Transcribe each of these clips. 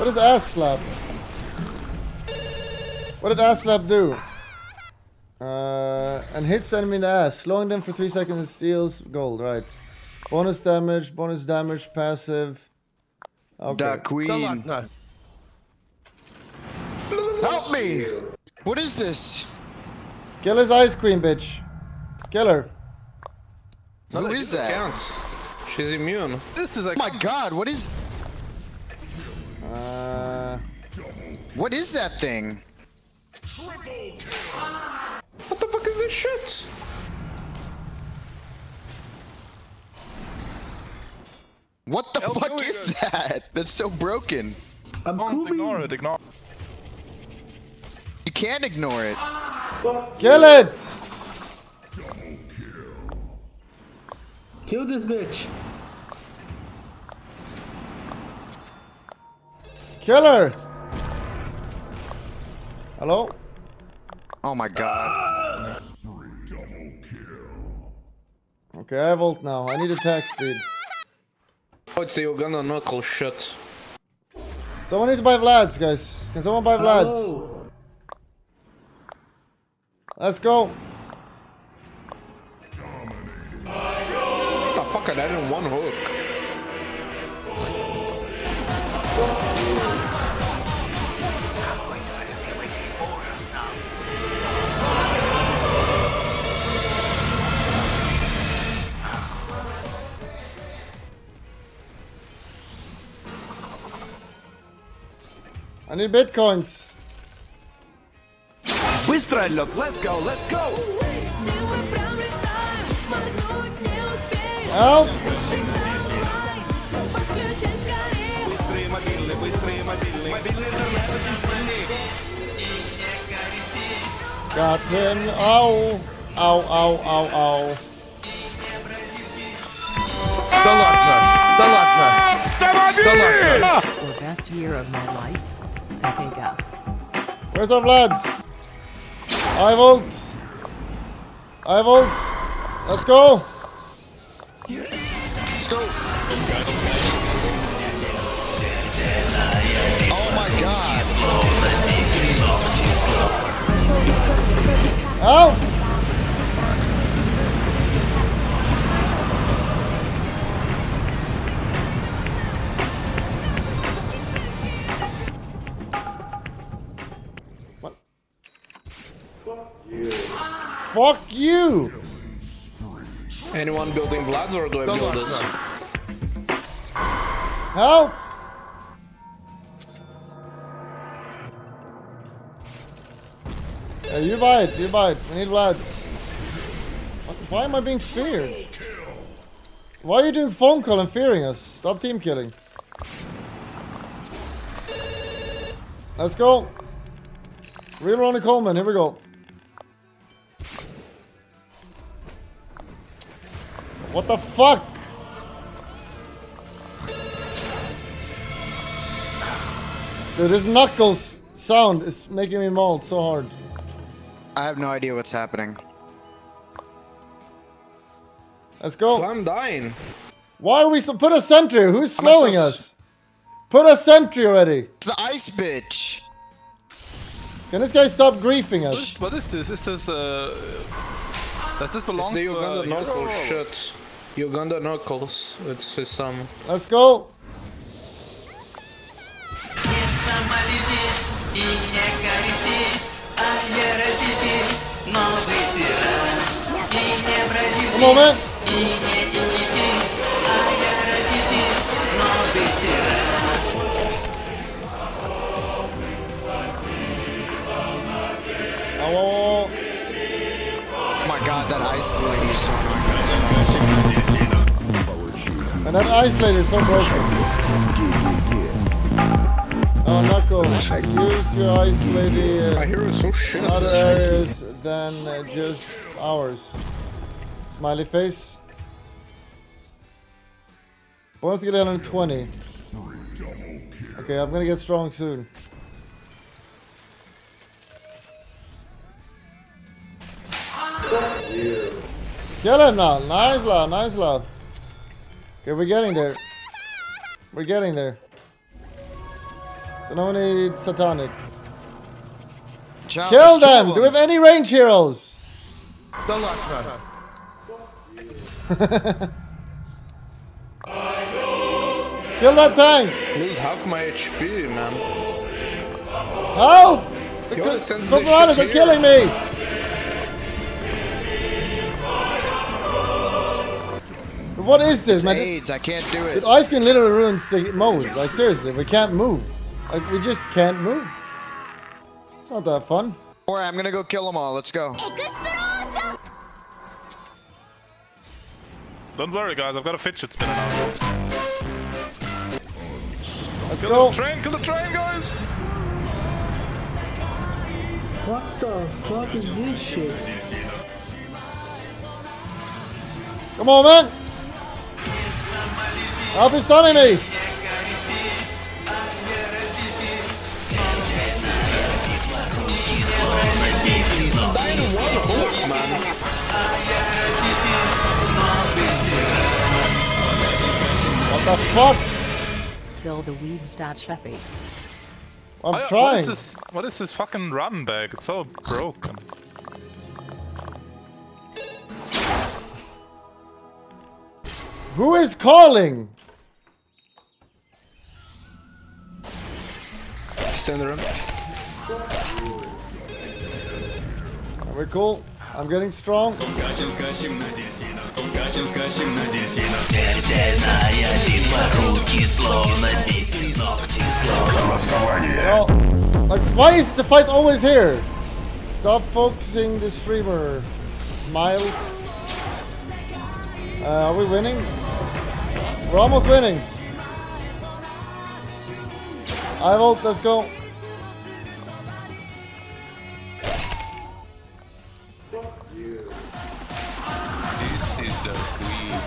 What is ass slap? What did ass slap do? Uh, and hits enemy in the ass, slowing them for 3 seconds and steals gold, right. Bonus damage, bonus damage, passive. Okay. Da queen. No. Help me! What is this? Kill his ice queen, bitch. Kill her. Who that is that? Counts. She's immune. This is a Oh my god, what is Uh, what is that thing? What the fuck is this shit? What the fuck doing is it. that? That's so broken. Don't ignore it, ignore You can't ignore it. kill it! Kill this bitch. Kill her! Hello? Oh my god. Okay, I have ult now. I need attack speed. Oh, it's gonna knuckle shit. Someone needs to buy Vlad's, guys. Can someone buy Vlad's? Oh, Let's go. What the fuck? I died in one hook. I need bitcoins. Быстро, Лёд, let's go, let's go. Help! Быстрые мобильные, быстрые мобильные. Мобильный интернет очень сильный. Got him. Ow. Ow, ow, ow, ow. Да ладно! Да ладно! Да ладно! or best year of my life. Where's our lads? I vote. I vote. Let's go. Let's go. Let's go. Let's go. Oh my god. Oh. Fuck you! Anyone building Vlads or do I build this? Help! Yeah, you buy it, you buy it. We need lads. What- Why am I being feared? Why are you doing phone call and fearing us? Stop team killing. Let's go. Real Ronnie Coleman, here we go. What the fuck? Dude, this knuckles sound is making me mold so hard. I have no idea what's happening. Let's go. I'm dying. Why are we so put a sentry? Who's Am I so slowing us? Put a sentry already. It's the ice bitch. Can this guy stop griefing us? What is this? Is this uh... Does this belong uh, It's the Uganda knuckles shit. Uganda knuckles. It's his um... Let's go. Come on, man. And that ice lady is so broken. Oh, not. Use your isolator. Uh, My hero is so shit. Other areas than uh, just ours. Smiley face. I want to get 120. Okay, I'm gonna get strong soon. Yeah. Kill him now. Nice love, nice love. Okay, we're getting there. We're getting there. So now we need Satanic. Chop, Kill them! of Do we have any range heroes? Kill that tank! Lose half my HP, man. Help! The Kill co- the sensitive Cobranas shit are killing me! What is this, It's man? AIDS. I can't do it. The ice cream literally ruins the mode. Like seriously, we can't move. Like we just can't move. It's not that fun. Alright, I'm gonna go kill them all. Let's go. Don't worry, guys. I've got a fidget spinner now. Let's Kill go. the train! Kill the train, guys! What the fuck is this shit? Come on, man! Help is stunning me! What the fuck? Kill the weeb stat Sheffy. I'm I- trying. is this? What is this fucking run bag? It's all broken. Who is calling? still in the room. we cool. I'm getting strong. Well, like, why is the fight always here? Stop focusing the streamer. Miles. Uh, are we winning? We're almost winning. I vote, let's go. This is the queen.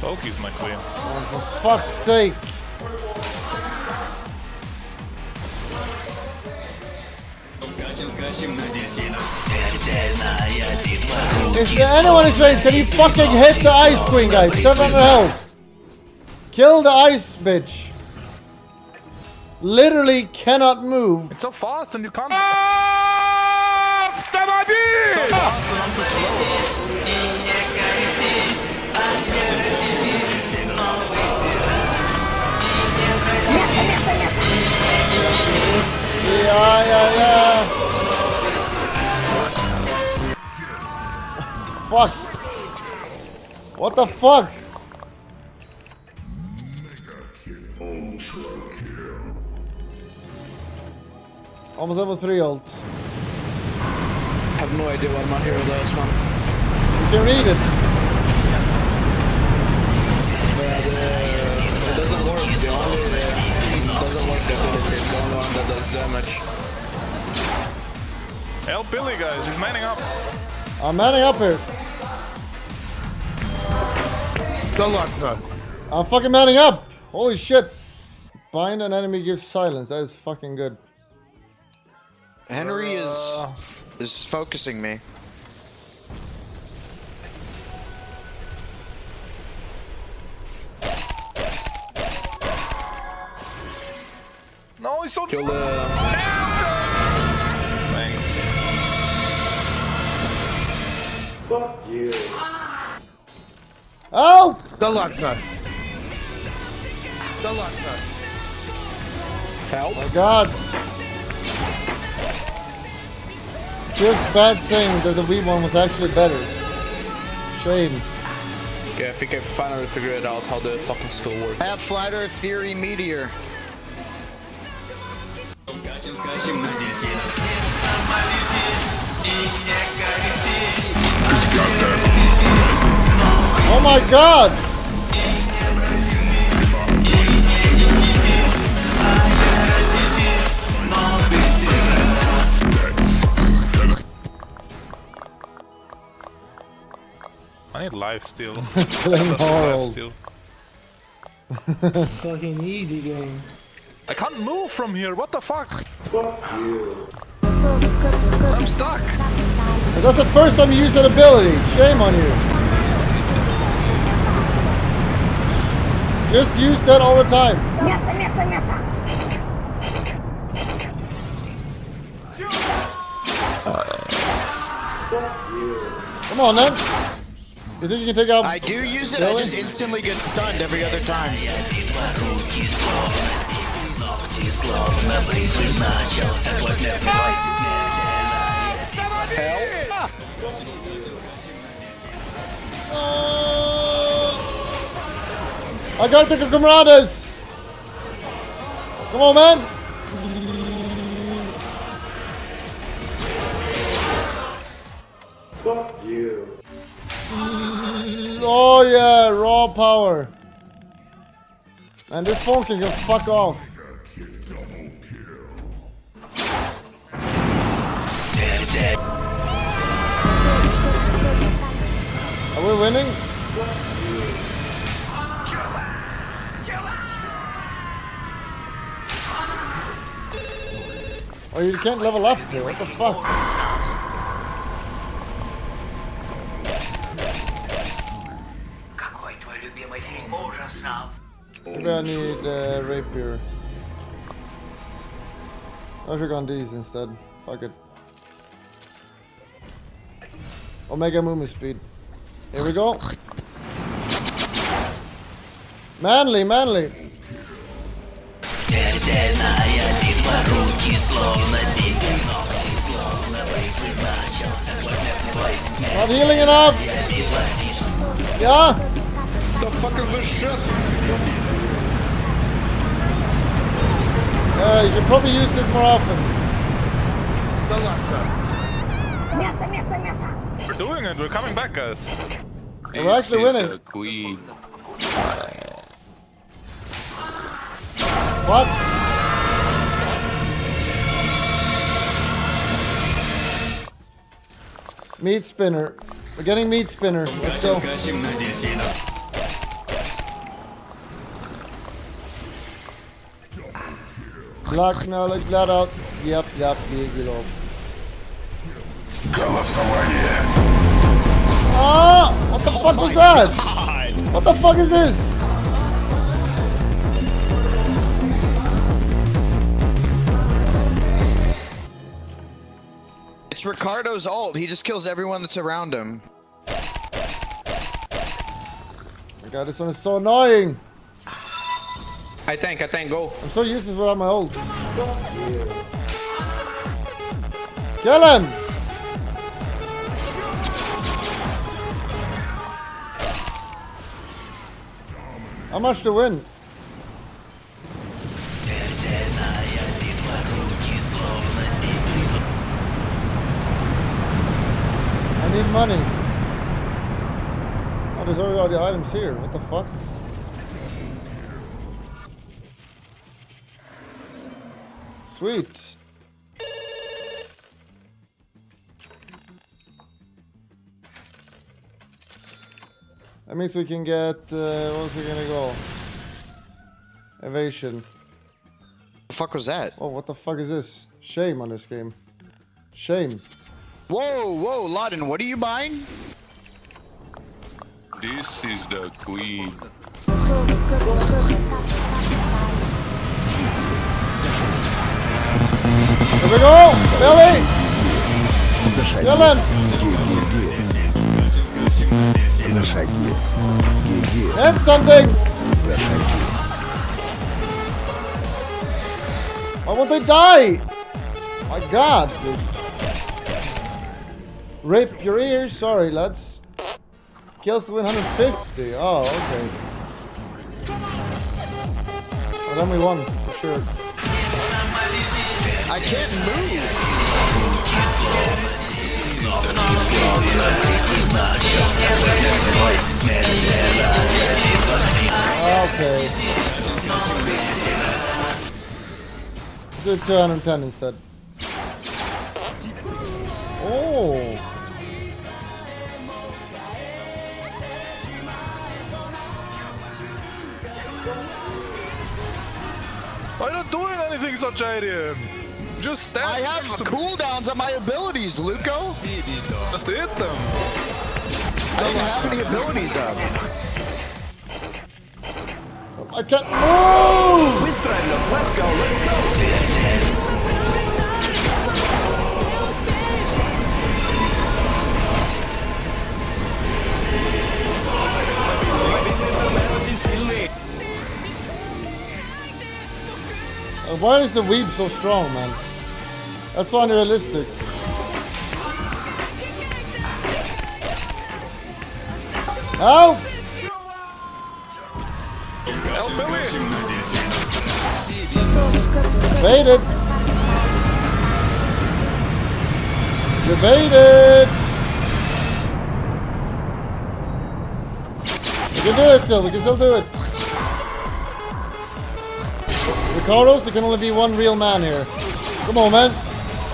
Poke my queen. Oh, for fuck's sake. Is there anyone in range? Can you fucking hit the Ice Queen, guys? 700 health. Kill the Ice, bitch Literally cannot move. It's so fast and you can't. Автомобиль! So fast and I'm too slow. Yeah, yeah, yeah. What the fuck? What the fuck? Almost level 3 ult. I have no idea what my hero does, man. You can read it. But uh, it doesn't work. The only uh, doesn't work the ability. It's the only one that does damage. Help Billy, guys. He's manning up. I'm manning up here. I'm fucking manning up. Holy shit. Bind an enemy gives silence. That is fucking good. Henry is uh. is focusing me. No, he's so. Kill the. Thanks. Fuck you. Ah! Oh! The luck nut. The luck nut. Help. Oh my god. Just bad saying that the Wii one was actually better. Shame. Yeah, I think I finally figured out how the fucking skill works. I have Flight Earth Theory Meteor. Oh my god! I need lifesteal. lifesteal. Fucking easy game. I can't move from here, what the fuck? Fuck you. I'm stuck. That's the first time you used that ability. Shame on you. Just use that all the time. Yes, yes, yes. Come on, then. You think you can take out? I do use it, I Really? just instantly get stunned every other time. I got the camaradas. Come on, man. Oh yeah, raw power. And this phone can just fuck off. Are we winning? Oh, you can't level up here. What the fuck? Maybe I need uh, rapier. I should on these instead. Fuck it. Omega movement speed. Here we go. Manly, manly. Not healing enough! Yeah! The fucking shit. Uh, you should probably use this more often. We're doing it. We're coming back, guys. We're actually winning. queen. What? Meat spinner. We're getting meat spinner. Let's go. Лакнала глядал. Yap yap diye geliyor. Голосование. Ah, what the fuck is that? What the fuck is this? It's Ricardo's ult. He just kills everyone that's around him. Oh my god, this one is so annoying. I tank, I tank, go. I'm so useless without my ult. Kill him! How much to win? I need money. Oh, there's already all the items here. What the fuck? Sweet. That means we can get, uh, what's we gonna go? Evasion. The fuck was that? Oh, what the fuck is this? Shame on this game. Shame. Whoa, whoa, Laden, what are you buying? This is the queen. Here we go! Billy! Kill him! Hit something! Why won't they die? My god, dude. Rip your ears. Sorry, lads. Kills to win 150. Oh, okay. Well, then we won, for sure. I can't move. Okay. Do 210 instead. Oh. I'm not doing anything, Sanjadian! Just stand I have next to me. cooldowns on my abilities, Luco. Just hit them. I didn't have any abilities up. I can't move! Let's go, let's go. Uh, Why is the weeb so strong, man? That's unrealistic. Help! Help Billy. Baited! You're baited! We can do it still, we can still do it. Ricardo's, there can only be one real man here. Come on, man.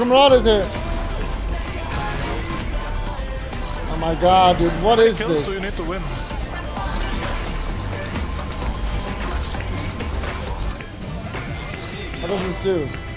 Camarade's here. Oh my god, dude, what is Kills, so you this? need to win. What does this do?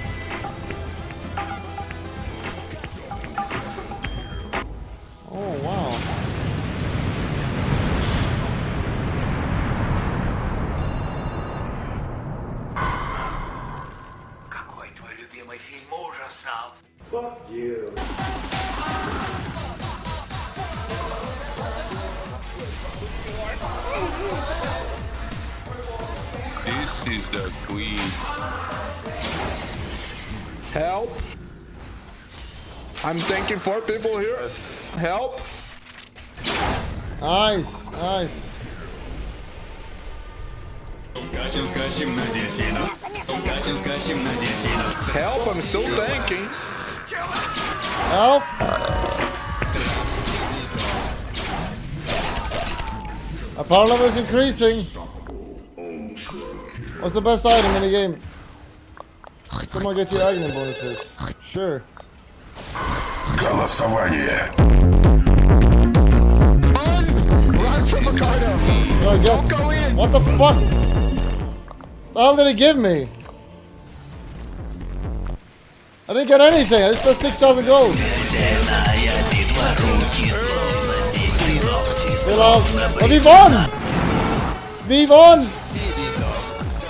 yourself. Fuck you. This is the queen. Help! I'm thanking four people here. Help! Nice, nice. Скачем, скачем на дельфинах. Скачем, скачем на дельфинах. Help. I'm still thanking. Help! Our power level is increasing. What's the best item in the game? Someone get the Agni bonuses. Sure. Голосование. Run from Ricardo. Yo, yo, Don't go in. What the fuck? What did it give me? I didn't get anything. I just spent 6,000 gold. We've won! We've!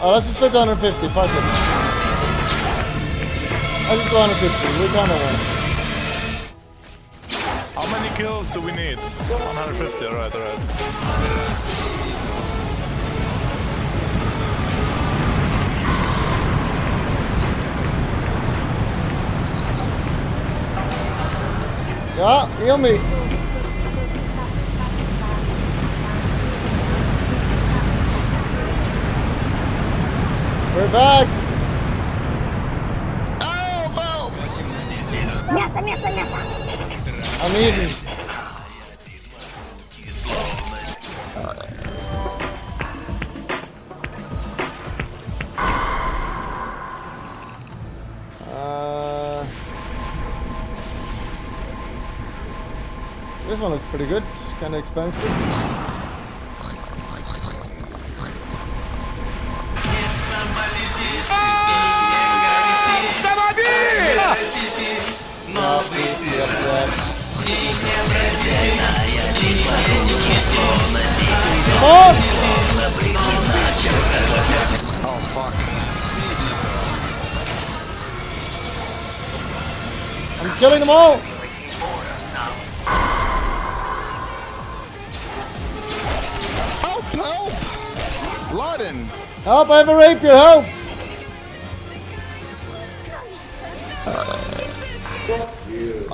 Oh, let's just put 150. Fuck it. I just go 150. We kind of won. win. How many kills do we need? 150, alright, alright. Heal me. We're back. expensive. Oh fuck. I'm killing them all! Help, I have a rapier, help!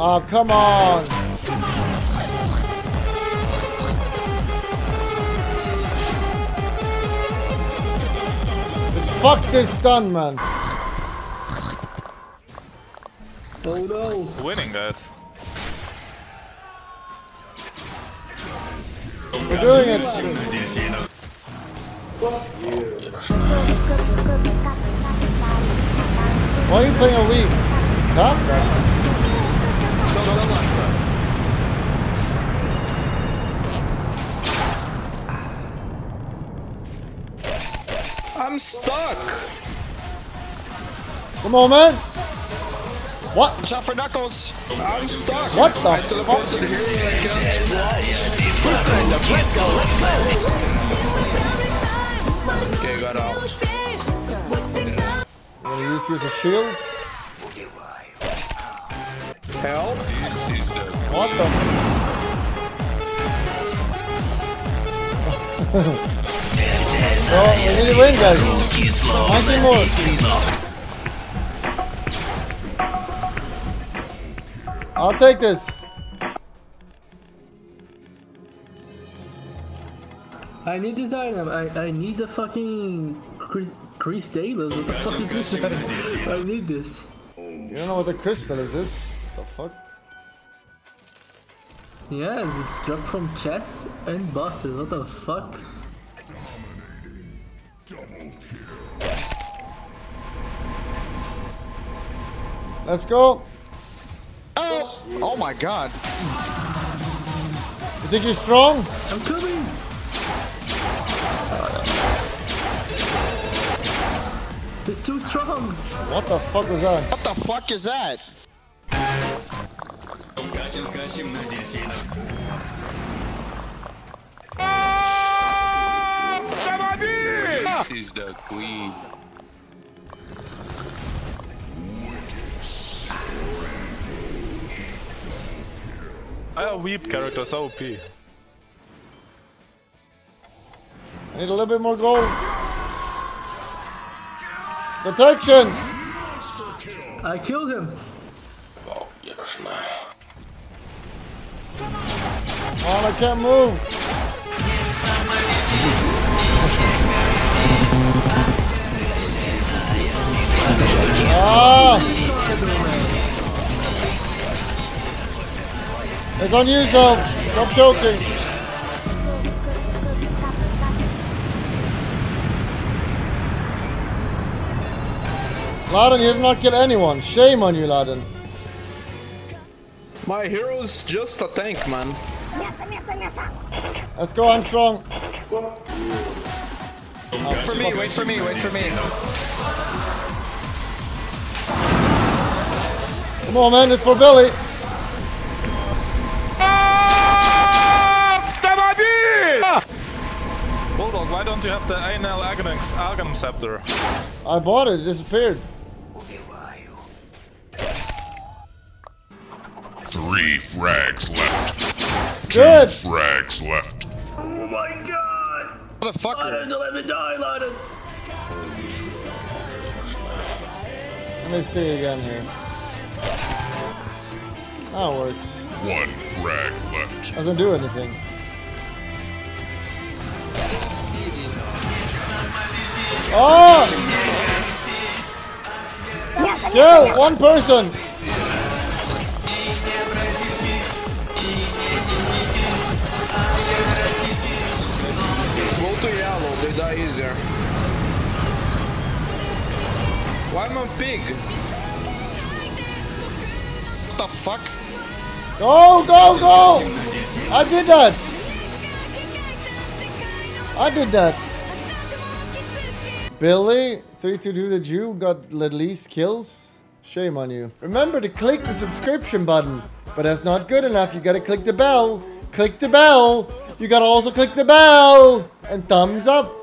Oh, come on! Fuck this stun, man! Oh no! Winning, guys. We're doing it! Why are you playing a? Stop that. I'm stuck. Come on, man. What? Watch out for Knuckles. I'm stuck. What the fuck? You as a shield. Help. What the? oh, we need to win, guys. 19 more. I'll take this. I need this item. I, I need the fucking Chris, Chris Davis. What the fuck is this? I need this. You don't know what the crystal is, this? The fuck? Yeah, it's a drop from chess and bosses. What the fuck? Let's go. Oh! Oh my god. You think you're strong? I'm coming! He's too strong. What the fuck was that? What the fuck is that? This is the queen. I weep characters OP. I need a little bit more gold. Protection! I killed him! Oh, yes, man. Oh, I can't move. Ah! It's on you, Zel. Stop choking. Laden, you have not killed anyone. Shame on you, Laden. My hero's just a tank, man. Let's go, Armstrong. Wait for me, wait for me, wait for me. Come on, man, it's for Billy. Bulldog, why don't you have the Anal Aghanim Scepter? I bought it, it disappeared. Three frags left. Good. Two frags left. Oh my god! Motherfucker! Let me die, Liden! Let me see again here. That works. One frag left. Doesn't do anything. Oh! Still, one person! Die easier. Why am I big? What the fuck? Go, go, go! I did that. I did that. Billy, 322 the Jew, got at least kills. Shame on you. Remember to click the subscription button. But that's not good enough. You gotta click the bell. Click the bell. You gotta also click the bell. And thumbs up.